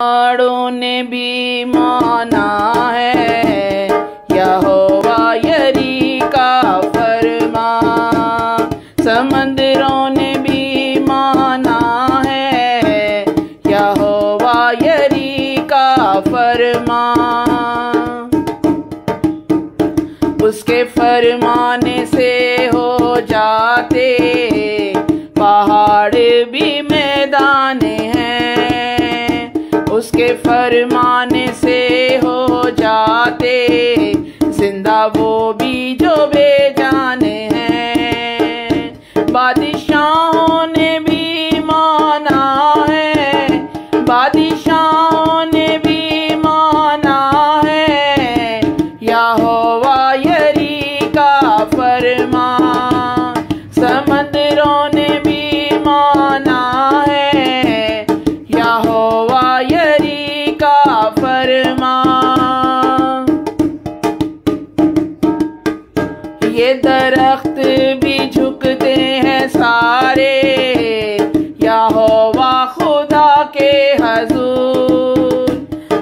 पहाड़ों ने भी माना है, यहोवा यरी का फरमा समंदरों ने भी माना है, यहोवा यरी का फरमा उसके फरमाने से हो जाते फरमाने से हो जाते। ज़िंदा वो भी जो बेजाने हैं। बादशाहों ने भी माना है। बादशाहों ने भी माना है। यहोवा यरी का फरमा समंदरों ये दरख्त भी झुकते हैं सारे। यहोवा खुदा के हजूर,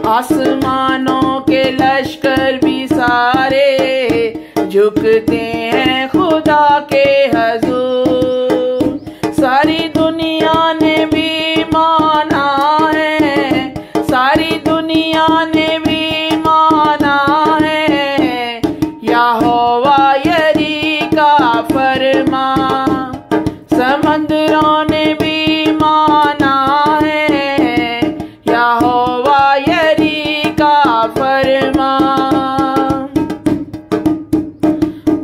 आसमानों के लश्कर भी सारे झुकते हैं खुदा के हजूर। सारी दुनिया ने भी माना है, सारी दुनिया ने भी भी माना है। यहोवा यरी का फरमा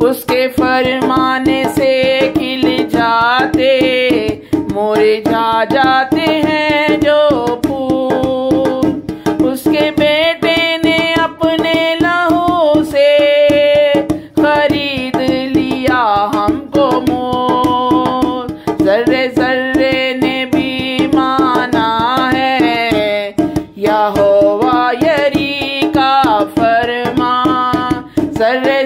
उसके फरमाने से खिल जाते मोरे जा जाते हैं जो जर्रे जर्रे ने भी माना है यहोवा यरी का फरमा जर्रे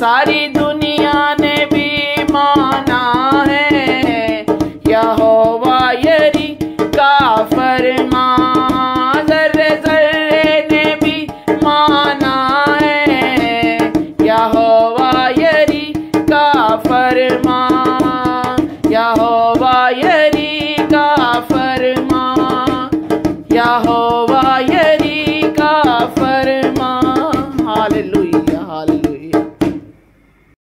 सारी